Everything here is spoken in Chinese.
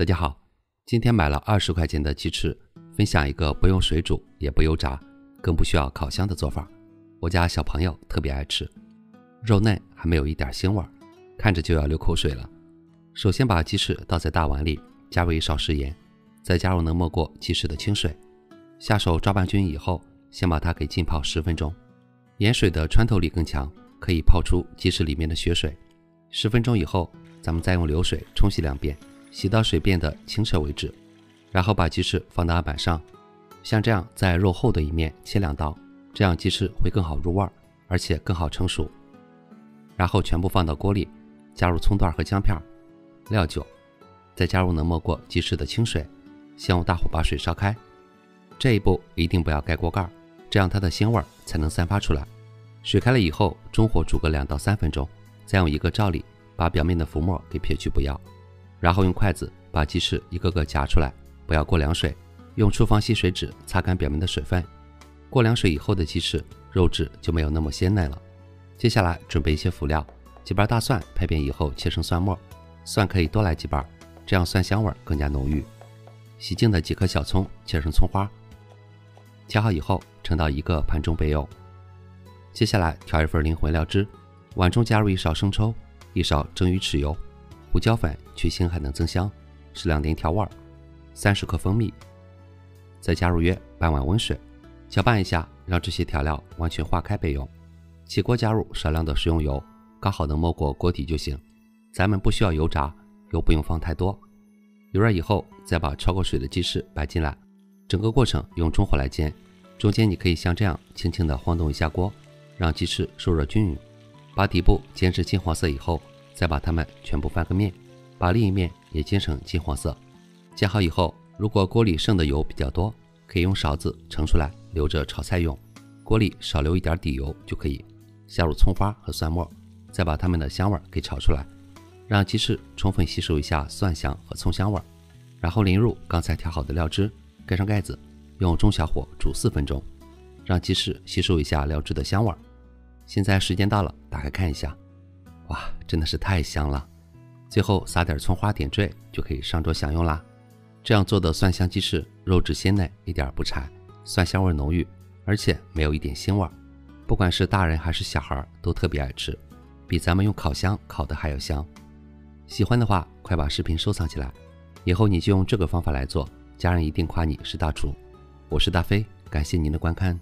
大家好，今天买了二十块钱的鸡翅，分享一个不用水煮也不油炸，更不需要烤箱的做法。我家小朋友特别爱吃，肉嫩还没有一点腥味，看着就要流口水了。首先把鸡翅倒在大碗里，加入一勺食盐，再加入能没过鸡翅的清水，下手抓拌均匀以后，先把它给浸泡十分钟。盐水的穿透力更强，可以泡出鸡翅里面的血水。十分钟以后，咱们再用流水冲洗两遍。洗到水变得清澈为止，然后把鸡翅放到案板上，像这样在肉厚的一面切两刀，这样鸡翅会更好入味儿，而且更好成熟。然后全部放到锅里，加入葱段和姜片、料酒，再加入能没过鸡翅的清水，先用大火把水烧开。这一步一定不要盖锅盖，这样它的鲜味儿才能散发出来。水开了以后，中火煮个两到三分钟，再用一个罩里把表面的浮沫给撇去不要。然后用筷子把鸡翅一个个夹出来，不要过凉水，用厨房吸水纸擦干表面的水分。过凉水以后的鸡翅肉质就没有那么鲜嫩了。接下来准备一些辅料，几瓣大蒜拍扁以后切成蒜末，蒜可以多来几瓣，这样蒜香味更加浓郁。洗净的几颗小葱切成葱花，切好以后盛到一个盘中备用。接下来调一份灵魂料汁，碗中加入一勺生抽，一勺蒸鱼豉油。胡椒粉去腥还能增香，适量点调味儿，三十克蜂蜜，再加入约半碗温水，搅拌一下，让这些调料完全化开备用。起锅加入少量的食用油，刚好能没过锅底就行。咱们不需要油炸，油不用放太多。油热以后，再把焯过水的鸡翅摆进来，整个过程用中火来煎。中间你可以像这样轻轻地晃动一下锅，让鸡翅受热均匀。把底部煎至金黄色以后。再把它们全部翻个面，把另一面也煎成金黄色。煎好以后，如果锅里剩的油比较多，可以用勺子盛出来留着炒菜用。锅里少留一点底油就可以。下入葱花和蒜末，再把它们的香味给炒出来，让鸡翅充分吸收一下蒜香和葱香味。然后淋入刚才调好的料汁，盖上盖子，用中小火煮四分钟，让鸡翅吸收一下料汁的香味。现在时间到了，打开看一下。哇，真的是太香了！最后撒点葱花点缀，就可以上桌享用啦。这样做的蒜香鸡翅，肉质鲜嫩，一点不柴，蒜香味浓郁，而且没有一点腥味。不管是大人还是小孩，都特别爱吃，比咱们用烤箱烤的还要香。喜欢的话，快把视频收藏起来，以后你就用这个方法来做，家人一定夸你是大厨。我是大飞，感谢您的观看。